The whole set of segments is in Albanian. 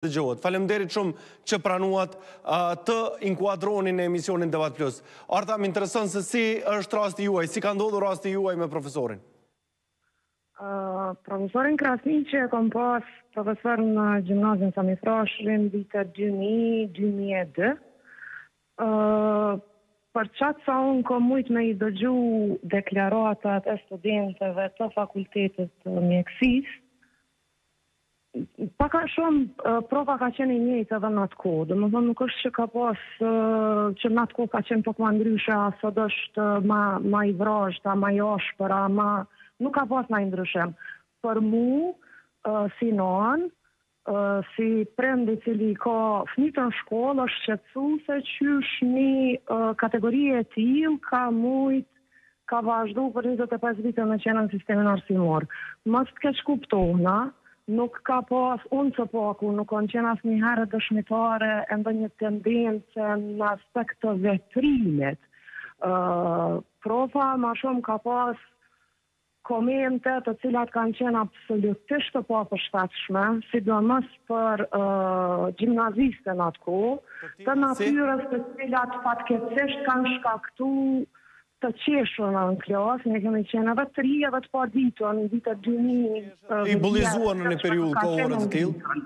dëgjohet. Faleminderit shumë që pranuat të inkuadroni në emisionin Debat Plus. Arta, më intereson se si është rasti juaj, si ka ndodhur rasti juaj me profesorin? Profesorin Krasniqi e kom pas profesor në gjimnazin Sami Frashëri në vitet 2000-2002. Për qatë sa unë kom mujtë me i dëgju deklaratat e studenteve të fakultetit të mjekësisë, Pak a shumë profa ka qenë i njëjtë edhe në atë kohë. Domethënë nuk është që ka pas që në atë kohë ka qenë pak ma ndryshe, a sot është ma, ma i vrazhdë, ma i ashpër, ama nuk ka pas naj ndryshim. Për mu si nanë, si prind i cili i ka fmijtë në shkollë është shqetësuese qysh një kategori e tillë ka mujtë ka vazhdu për njëzet e pesë vite me qenë në sistemin arsimor. Mos të keqkuptohna, nuk ka pas, unë së paku, nuk kam qenë asnjëherë dëshmitare e ndonjë tendence në aspekt të veprimit. Profa ma shumë ka pas Komente të cilat kanë qenë absolutisht të papërshtatshme, sidomos për gjimnazistë në atë kohë, të natyrës të cilat fatkeqësisht kanë shkaktu të qeshura në klasë, ne kemi qenë edhe të ri edhe të paditun në vitet dy mijë, Je bullizuar në një periudhë kohore të tillë?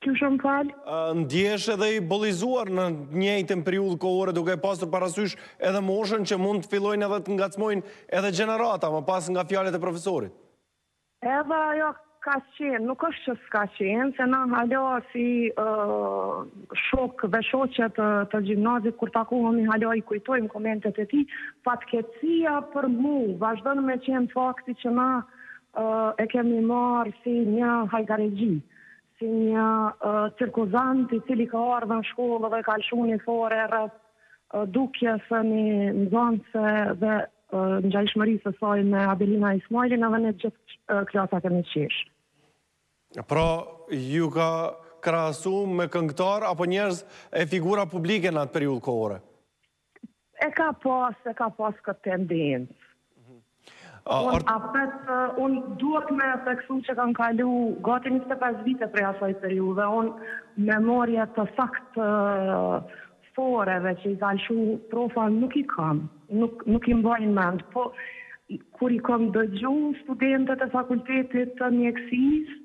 Ju shumë falë. Ndjehesh edhe i bullizuar në të njëjtën periudhë kohore duke e pasur parasysh edhe moshën që mund të fillojnë edhe të ngacmojnë edhe gjenerata më pas nga fjalët e profesorit? Edhe ajo ka qenë, nuk është që s'ka qenë, se na hala si shokë dhe shoqe të të gjimnazit kur takohemi hala i kujtojmë komentet e tij, fatkeqësia për mu vazhdon me qenë fakti që na e kemi marrë si një hajgarexhi. si një cirkuzant i cili ka ardhë në shkollë dhe ka lëshu një fore rreth dukjes së një nxënëse dhe ngjashmërisë së saj me Adelina Ismajlin edhe ne gjithë klasa kemi qesh. Pra, ju ka krahasu me këngëtarë apo njerëz e figura publike në atë periudhë kohore? E ka pas, e ka pas këtë tendencë. Apet, unë duhet me theksu që kanë kalu gati 25 vite prej asaj periudhe, unë memorie të saktë foreve që i ka lëshu profa nuk i kam, nuk, nuk i mbaj në mend, po kur i kam dëgju studentet e fakultetit të mjekësisë,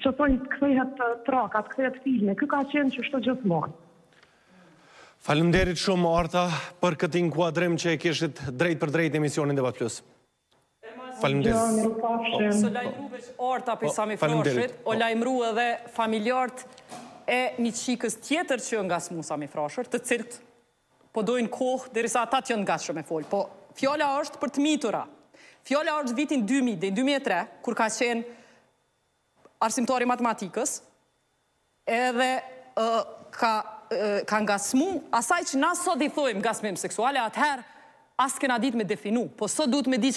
që thojnë të kthehet traka, të kthehet filmi, ky ka qenë qështu gjithmonë. Faleminderit shumë Arta për këtë inkuadrim që e kishit drejtpërdrejt në emisionin Debat Plus. Faleminderit. S'u lajmëru veç Arta për Sami Frashërin, u lajmëru edhe familjarët e një çikës tjetër që nga SHMU Sami Frashër, të cilët po dojnë kohë deri sa ata të janë të gatshëm me folë. Po fjala është për të mitura. Fjala është vitin dy mijë, deri në dy mijë e tre, kur ka qenë arsimtari i matematikës, edhe ka ka ngacmu asi që na sot i thojmë ngacmim seksual, e atëherë as s'kena ditë me definu, po sot duhet me ditë